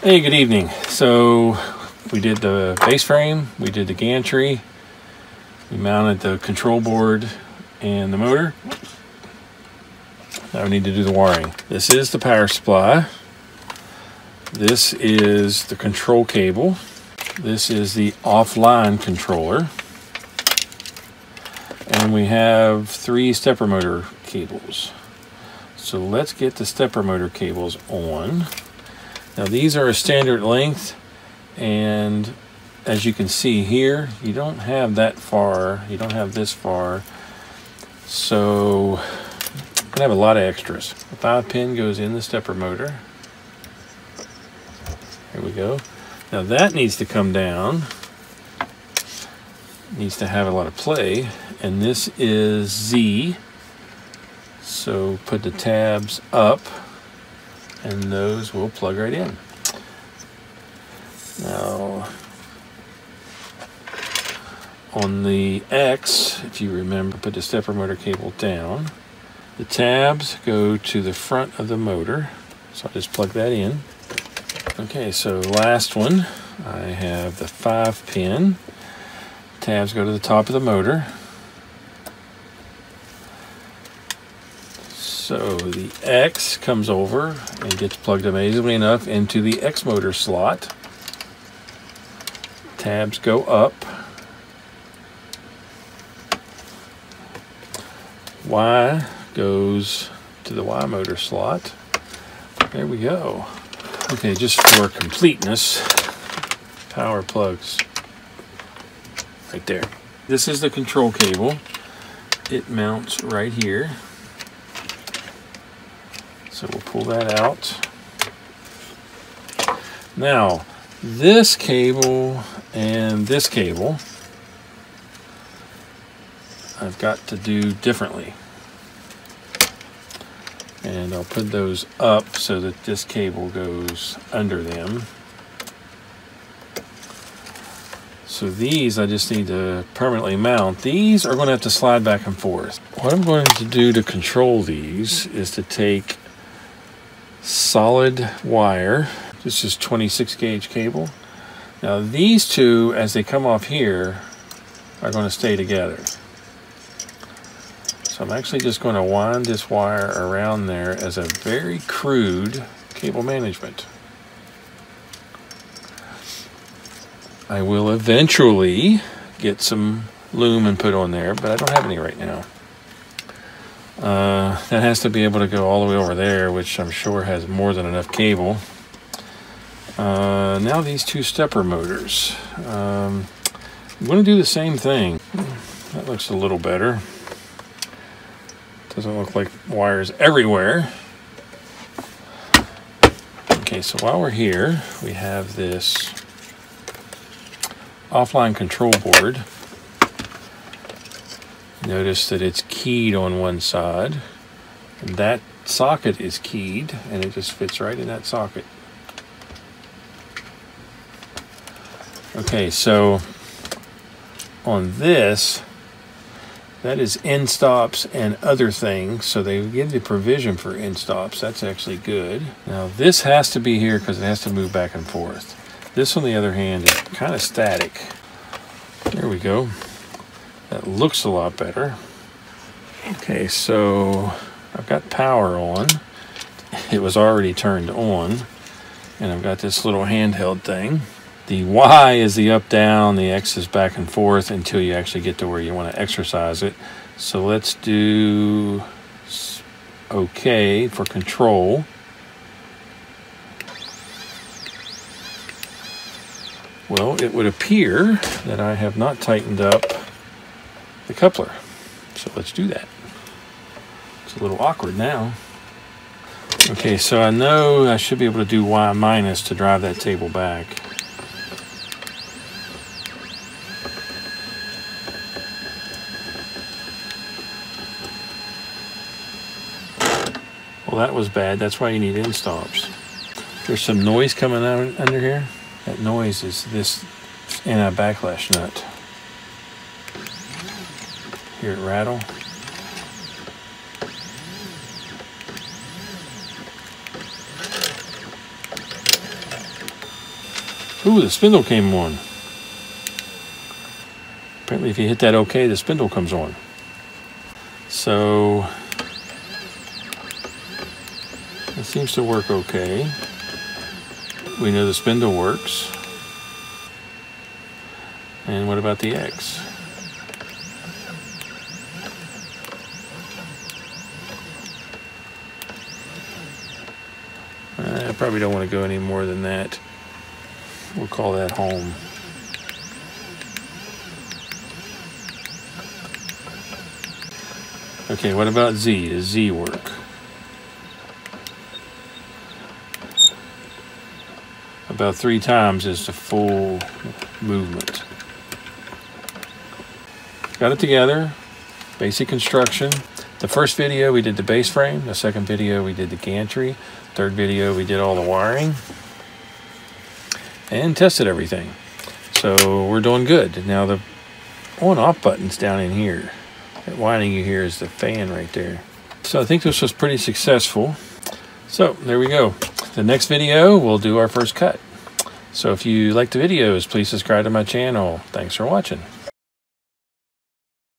Hey, good evening. So we did the base frame, we did the gantry, we mounted the control board and the motor. Now we need to do the wiring. This is the power supply. This is the control cable. This is the offline controller. And we have three stepper motor cables. So let's get the stepper motor cables on. Now these are a standard length and as you can see here, you don't have that far, you don't have this far. So gonna have a lot of extras. The pin goes in the stepper motor. There we go. Now that needs to come down. Needs to have a lot of play. And this is Z. So put the tabs up and those will plug right in. Now, on the X, if you remember, put the stepper motor cable down. The tabs go to the front of the motor. So I'll just plug that in. Okay, so last one, I have the five pin. Tabs go to the top of the motor. So the X comes over and gets plugged amazingly enough into the X motor slot. Tabs go up. Y goes to the Y motor slot. There we go. Okay, just for completeness, power plugs right there. This is the control cable. It mounts right here. So we'll pull that out. Now, this cable and this cable, I've got to do differently. And I'll put those up so that this cable goes under them. So these I just need to permanently mount. These are going to have to slide back and forth. What I'm going to do to control these is to take solid wire. This is 26 gauge cable. Now these two, as they come off here, are going to stay together. So I'm actually just going to wind this wire around there as a very crude cable management. I will eventually get some loom and put on there, but I don't have any right now. Uh, that has to be able to go all the way over there, which I'm sure has more than enough cable. Uh, now these two stepper motors. Um, I'm going to do the same thing. That looks a little better. Doesn't look like wires everywhere. Okay, so while we're here, we have this offline control board. Notice that it's keyed on one side. And that socket is keyed and it just fits right in that socket. Okay, so on this, that is end stops and other things. So they give the provision for end stops. That's actually good. Now this has to be here because it has to move back and forth. This on the other hand is kind of static. There we go. That looks a lot better. Okay, so I've got power on. It was already turned on. And I've got this little handheld thing. The Y is the up down, the X is back and forth until you actually get to where you want to exercise it. So let's do OK for control. Well, it would appear that I have not tightened up the coupler. So let's do that. It's a little awkward now. Okay, so I know I should be able to do Y minus to drive that table back. Well, that was bad. That's why you need end stops. There's some noise coming out under here. That noise is this anti-backlash nut. Hear it rattle? Ooh, the spindle came on. Apparently if you hit that OK, the spindle comes on. So, it seems to work okay. We know the spindle works. And what about the X? Probably don't want to go any more than that. We'll call that home. Okay, what about Z? Does Z work? About three times is the full movement. Got it together. Basic construction. The first video we did the base frame. The second video we did the gantry. Third video we did all the wiring. And tested everything. So we're doing good. Now the on off button's down in here. That winding you hear is the fan right there. So I think this was pretty successful. So there we go. The next video we'll do our first cut. So if you like the videos, please subscribe to my channel. Thanks for watching.